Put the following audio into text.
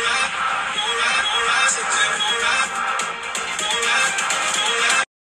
Olá, olá.